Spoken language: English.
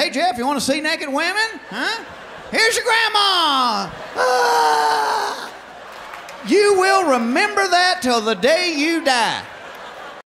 Hey, Jeff, you want to see naked women? Huh? Here's your grandma. Ah! You will remember that till the day you die.